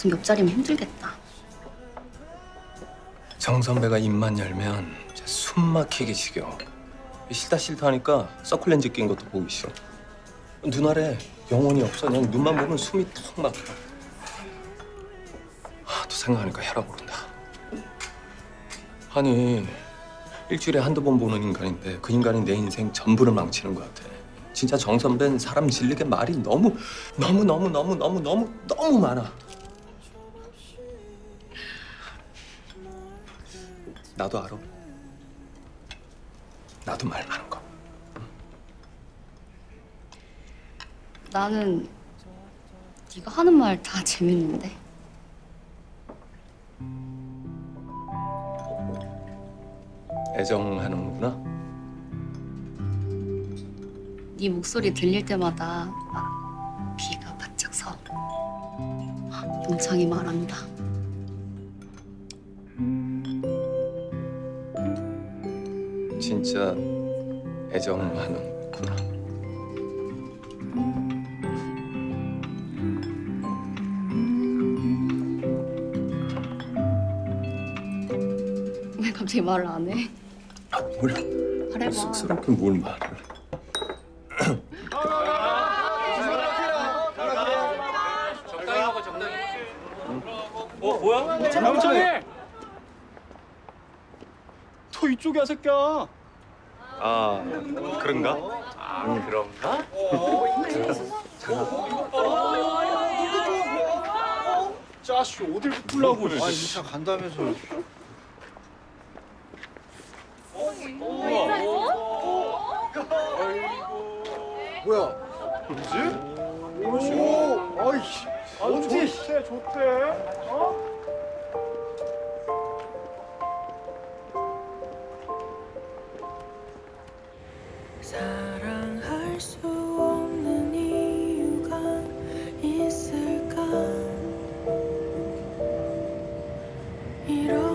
계속 옆자리면 힘들겠다. 정 선배가 입만 열면 숨 막히게 지겨워. 싫다 싫다 하니까 서클렌즈 낀 것도 보기 싫어. 눈 아래 영혼이 없어. 그냥 눈만 보면 숨이 턱 막혀. 아, 또 생각하니까 혈압 오른다. 아니 일주일에 한두 번 보는 인간인데 그 인간이 내 인생 전부를 망치는 것 같아. 진짜 정 선배는 사람 질리게 말이 너무 너무 너무 너무 너무 너무 너무 많아. 나도 알아. 나도 말 많은 거. 나는 네가 하는 말 다 재밌는데. 애정하는구나. 네 목소리 들릴 때마다 막 비가 바짝 서. 영창이 말한다. 진짜 애정하는구나. 왜 갑자기 말을 안 해? 아, 뭘 말해봐. 쑥스럽게 뭘 말을. 영창이! 너 이쪽이야 새끼야 아 그런가? 아 그런가? 짜씨 어딜 풀라고 아, 2차 간다면서. 뭐야? 뭐지? 오, 아이씨. 언제? 좋대 좋대 어? 사랑할 수 없는 이유가 있을까? 이런